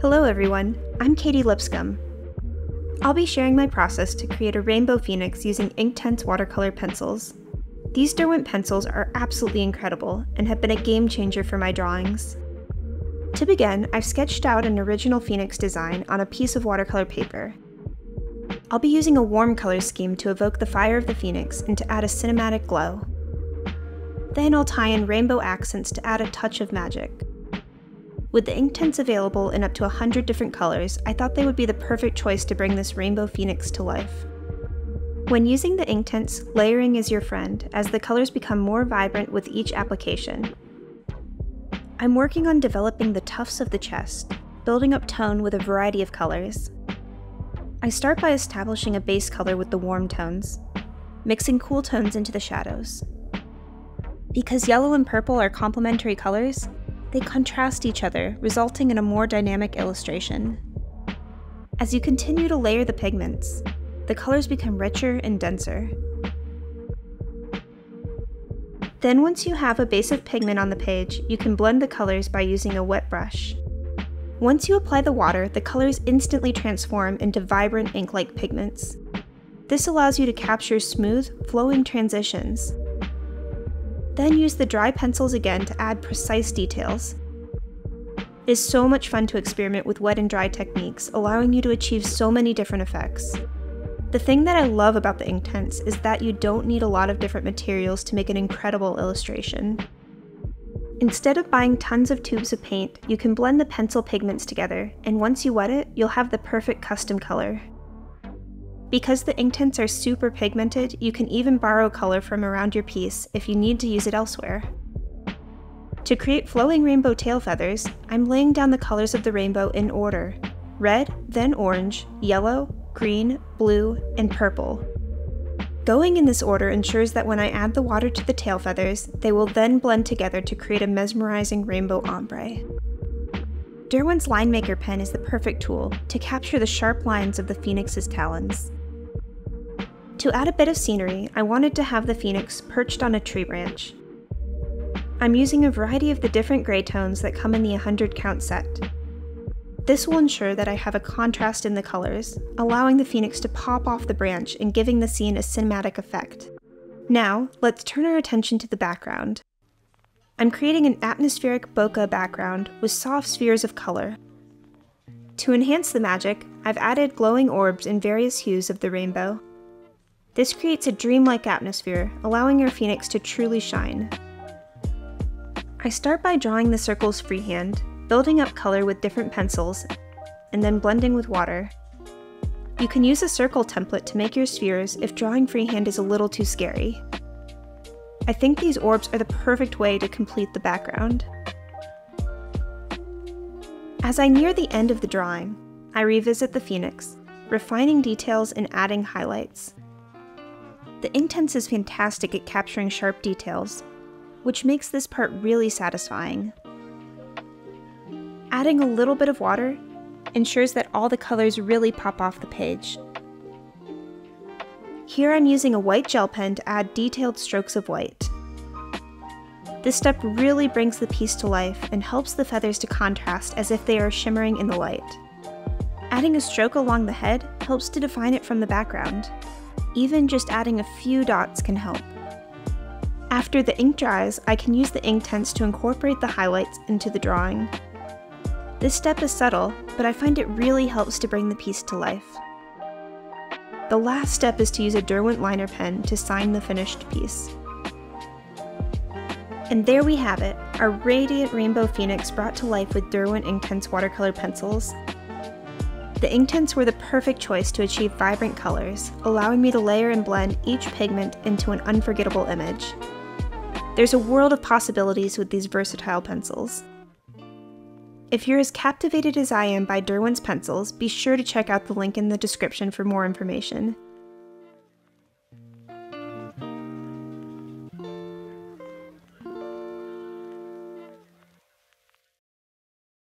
Hello everyone, I'm Katy Lipscomb. I'll be sharing my process to create a rainbow phoenix using Inktense watercolor pencils. These Derwent pencils are absolutely incredible and have been a game changer for my drawings. To begin, I've sketched out an original phoenix design on a piece of watercolor paper. I'll be using a warm color scheme to evoke the fire of the phoenix and to add a cinematic glow. Then I'll tie in rainbow accents to add a touch of magic. With the Inktense available in up to 100 different colors, I thought they would be the perfect choice to bring this rainbow phoenix to life. When using the Inktense, layering is your friend, as the colors become more vibrant with each application. I'm working on developing the tufts of the chest, building up tone with a variety of colors. I start by establishing a base color with the warm tones, mixing cool tones into the shadows. Because yellow and purple are complementary colors, they contrast each other, resulting in a more dynamic illustration. As you continue to layer the pigments, the colors become richer and denser. Then once you have a base of pigment on the page, you can blend the colors by using a wet brush. Once you apply the water, the colors instantly transform into vibrant ink-like pigments. This allows you to capture smooth, flowing transitions, then use the dry pencils again to add precise details. It is so much fun to experiment with wet and dry techniques, allowing you to achieve so many different effects. The thing that I love about the Inktense is that you don't need a lot of different materials to make an incredible illustration. Instead of buying tons of tubes of paint, you can blend the pencil pigments together, and once you wet it, you'll have the perfect custom color. Because the Inktense are super pigmented, you can even borrow color from around your piece if you need to use it elsewhere. To create flowing rainbow tail feathers, I'm laying down the colors of the rainbow in order red, then orange, yellow, green, blue, and purple. Going in this order ensures that when I add the water to the tail feathers, they will then blend together to create a mesmerizing rainbow ombre. Derwent's Line Maker pen is the perfect tool to capture the sharp lines of the phoenix's talons. To add a bit of scenery, I wanted to have the phoenix perched on a tree branch. I'm using a variety of the different gray tones that come in the 100 count set. This will ensure that I have a contrast in the colors, allowing the phoenix to pop off the branch and giving the scene a cinematic effect. Now, let's turn our attention to the background. I'm creating an atmospheric bokeh background with soft spheres of color. To enhance the magic, I've added glowing orbs in various hues of the rainbow. This creates a dreamlike atmosphere, allowing your phoenix to truly shine. I start by drawing the circles freehand, building up color with different pencils, and then blending with water. You can use a circle template to make your spheres if drawing freehand is a little too scary. I think these orbs are the perfect way to complete the background. As I near the end of the drawing, I revisit the phoenix, refining details and adding highlights. The Inktense is fantastic at capturing sharp details, which makes this part really satisfying. Adding a little bit of water ensures that all the colors really pop off the page. Here I'm using a white gel pen to add detailed strokes of white. This step really brings the piece to life and helps the feathers to contrast as if they are shimmering in the light. Adding a stroke along the head helps to define it from the background. Even just adding a few dots can help. After the ink dries, I can use the Inktense to incorporate the highlights into the drawing. This step is subtle, but I find it really helps to bring the piece to life. The last step is to use a Derwent liner pen to sign the finished piece. And there we have it, our radiant rainbow phoenix brought to life with Derwent Inktense watercolor pencils. The Inktense were the perfect choice to achieve vibrant colors, allowing me to layer and blend each pigment into an unforgettable image. There's a world of possibilities with these versatile pencils. If you're as captivated as I am by Derwent's pencils, be sure to check out the link in the description for more information.